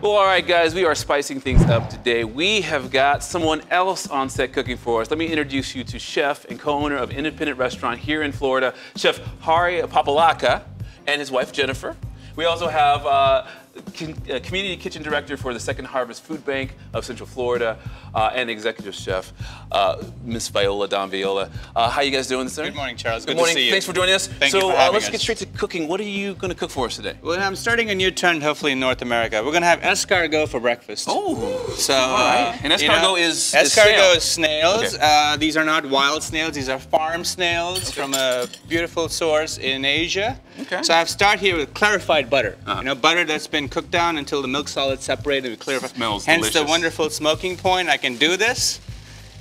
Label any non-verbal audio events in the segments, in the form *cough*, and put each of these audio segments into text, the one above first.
Well, all right, guys, we are spicing things up today. We have got someone else on set cooking for us. Let me introduce you to chef and co-owner of independent restaurant here in Florida, Chef Hari Pulapaka, and his wife Jennifer. We also have uh, community kitchen director for the Second Harvest Food Bank of Central Florida, uh, and executive chef, uh, Miss Viola Dawn Viola. Uh, how you guys doing this morning? Good morning, Charles. Good, Good morning. to see you. Thanks for joining us. Thank so you for uh, let's us. get straight to cooking. What are you going to cook for us today? Well, I'm starting a new trend, hopefully in North America. We're gonna have escargot for breakfast. Oh, So, all right. uh, And you escargot know, is- is escargot snail. is snails. Okay. Uh, these are not wild snails. These are farm snails from a beautiful source in Asia. Okay. So I've started here with clarified butter. Uh-huh. You know, butter that's been cooked down until the milk solids separated. We clarify. Smells Hence the wonderful smoking point. I can do this.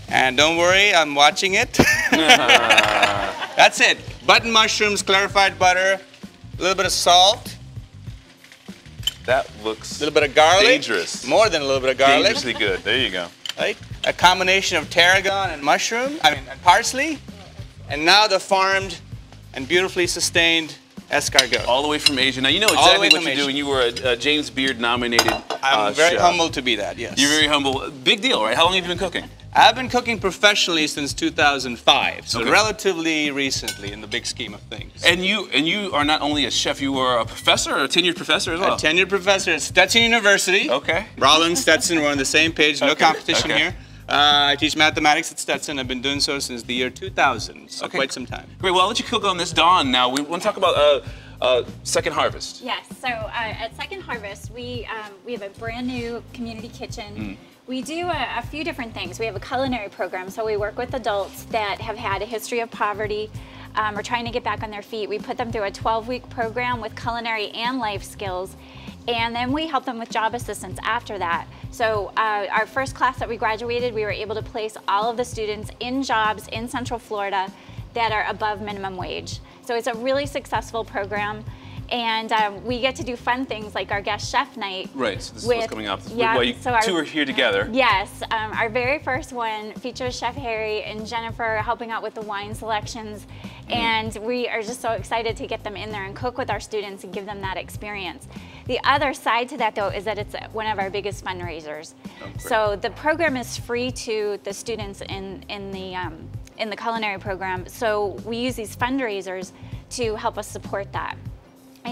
And don't worry, I'm watching it. *laughs* That's it. Button mushrooms, clarified butter, a little bit of salt, That looks a little bit of garlic. Dangerous. More than a little bit of garlic. dangerously good. There you go. Right? A combination of tarragon and mushroom, I mean, and parsley. And now the farmed and beautifully sustained escargot. All the way from Asia. Now you know exactly what you're Asia. doing. You were a, a James Beard nominated. I'm uh, very chef. humbled to be that, yes. You're very humble. Big deal, right? How long have you been cooking? I've been cooking professionally since 2005, so Okay. relatively recently in the big scheme of things. And you and you are not only a chef, you are a professor, a tenured professor as well. A tenured professor at Stetson University. Okay. Rollins, Stetson, we're on the same page, no Okay, competition okay. here. Uh, I teach mathematics at Stetson. I've been doing so since the year 2000, so Okay. quite some time. Great. Well, I'll let you cook on this dawn. Now we want to talk about uh, uh, Second Harvest. Yes. So uh, at Second Harvest, we um, we have a brand new community kitchen. Mm. We do a, a few different things. We have a culinary program, so we work with adults that have had a history of poverty. Um, or trying to get back on their feet. We put them through a 12-week program with culinary and life skills, and then we help them with job assistance after that. So uh, our first class that we graduated, we were able to place all of the students in jobs in Central Florida that are above minimum wage. So it's a really successful program. And um, we get to do fun things like our guest chef night. Right. So this is what's coming up. This is yeah, you so our- two are here together. Yes, um, our very first one features Chef Hari and Jennifer helping out with the wine selections, Mm-hmm. and we are just so excited to get them in there and cook with our students and give them that experience. The other side to that, though, is that it's one of our biggest fundraisers. Oh, so the program is free to the students in in the um, in the culinary program. So we use these fundraisers to help us support that.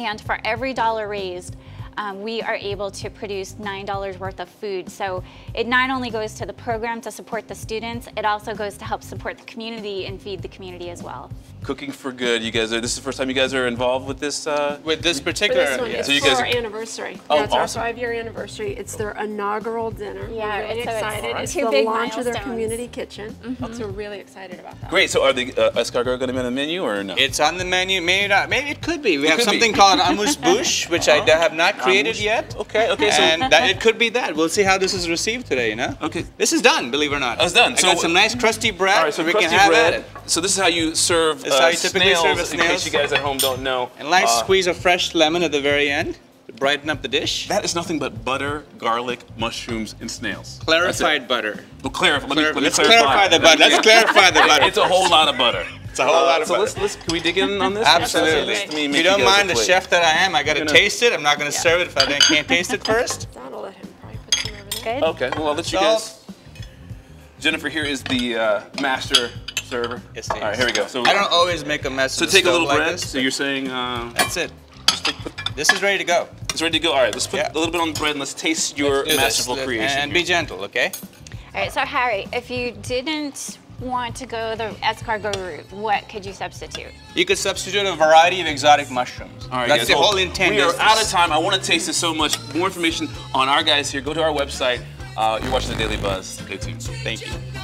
And for every dollar raised, um, we are able to produce $9 worth of food. So it not only goes to the program to support the students, it also goes to help support the community and feed the community as well. Cooking for good. You guys are. This is the first time you guys are involved with this. Uh, With this For particular, this one, yeah. it's So you for guys our are- anniversary. Oh, yeah, it's awesome. our five-year anniversary. It's their inaugural dinner. Yeah, we're really so excited. Alright. It's two the big launch of their community kitchen. Mm -hmm. So we're really excited about that. great. So are the uh, escargot going to be on the menu or no? It's on the menu. Maybe not. Maybe it could be. We have could be. something called amuse bouche, which I have not created yet. Okay. Okay. So And that, it could be that. We'll see how this is received today. You know. Okay. This is done. Believe it or not. Oh, it's done. I So- got some nice crusty bread. All right, so we can have bread. at it. So this is how you serve This is uh, how you typically snails, serve a in case you guys at home don't know. And nice Uh, squeeze of fresh lemon at the very end to brighten up the dish. That is nothing but butter, garlic, mushrooms, and snails. Clarified butter. Well, clarify. Let me, let me clarify. clarify the butter. Let's clarify the *laughs* butter. It's a whole lot of butter. It's a whole lot of so butter. let's let's can we dig in on this? *laughs* Absolutely. Let me If you don't mind, the plate. chef that I am, I got to Gonna- taste it. I'm not going to serve it if I don't- can't taste it first. *laughs* That'll let him probably put some over there. Good? Okay. Well, I'll let you guys. Jennifer here is the uh, master server. Yes, All right. Here we go. So I don't always make a mess. So of take a little like bread. this. So you're saying uh, That's it. just take, put, This is ready to go. it's ready to go. All right. Let's put Yeah. a little bit on the bread and let's taste your Let's do this. masterful creation. And here. be gentle, okay? All right, so Hari, if you didn't want to go the escargot route, what could you substitute? You could substitute a variety of exotic mushrooms. All right, That's guys. the well, whole intent. We are is out of time. I want to taste this so much. More information on our guys here. Go to our website. Uh, you're watching the Daily Buzz. Stay tuned. Thank you.